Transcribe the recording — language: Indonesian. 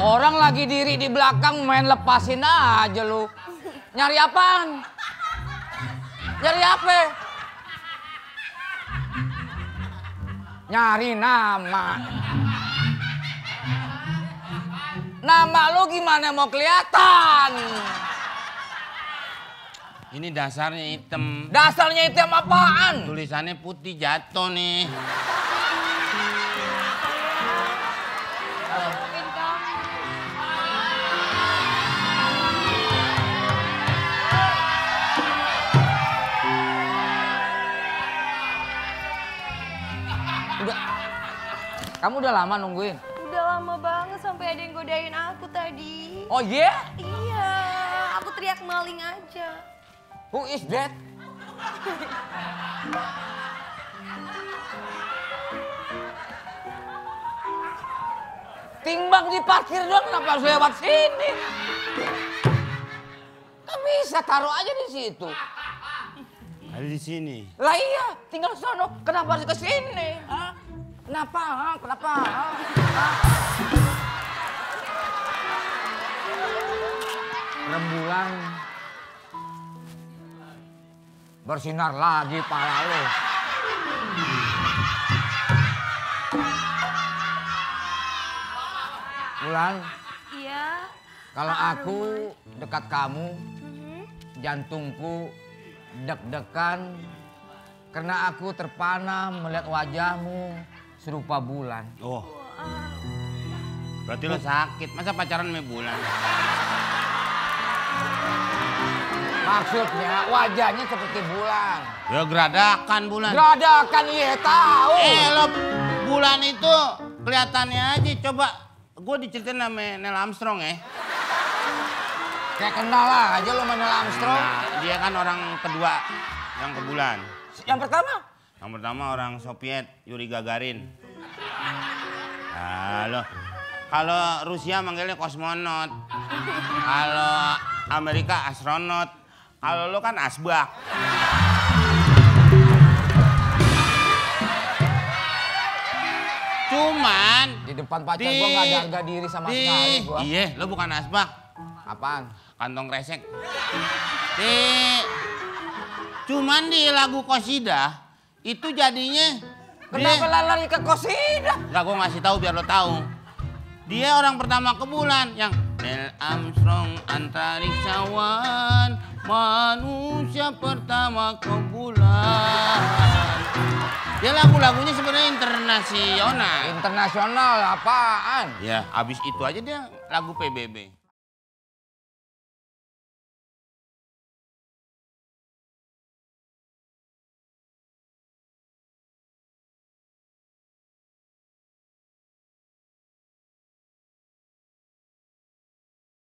Orang lagi diri di belakang main lepasin aja lu. Nyari apaan? Nyari apa? Nyari nama. Nama lu gimana mau kelihatan? Ini dasarnya hitam. Dasarnya yang apaan? Tulisannya putih jatuh nih. Kamu. Udah. Kamu udah lama nungguin? Udah lama banget sampai ada yang godain aku tadi. Oh yeah? Iya, aku teriak maling aja. Who is that? Timbang di parkir doang kenapa harus lewat sini? Kan bisa taruh aja di situ. Ada di sini. Lah iya, tinggal sono. Kenapa harus ke sini? Hah? Kenapa? Hah? Kenapa? Hah? Rembulan bersinar lagi pala lo. Bulan, Iya. kalau aku dekat kamu, Mhm. jantungku deg-degan karena aku terpana melihat wajahmu serupa bulan. Oh. Berarti lo sakit. Masa pacaran sama bulan? Maksudnya wajahnya seperti bulan. Ya geradakan bulan. Geradakan iya tahu. Eh lo bulan itu kelihatannya aja. Coba gue diceritain sama Neil Armstrong ya. Kayak kenal lah aja lo sama Neil Armstrong. Nah, dia kan orang kedua yang ke bulan. Yang pertama, Yang pertama orang Soviet, Yuri Gagarin. Halo. Kalau Rusia manggilnya kosmonot. Kalau Amerika astronot. Kalau lo kan asbak. Depan pacar gua nggak ada harga diri sama di- sekali gua. Iya, lo bukan asbak, Apaan? kantong kresek. Di cuman di lagu Kosida itu jadinya Kenapa dia, lari ke kosida? Enggak, gue ngasih tahu biar lo tahu. Dia orang pertama ke bulan yang Neil Armstrong antariksawan manusia pertama ke bulan. Dia lagu-lagunya sebenarnya internasional. Internasional apaan? Ya, abis itu aja dia lagu PBB.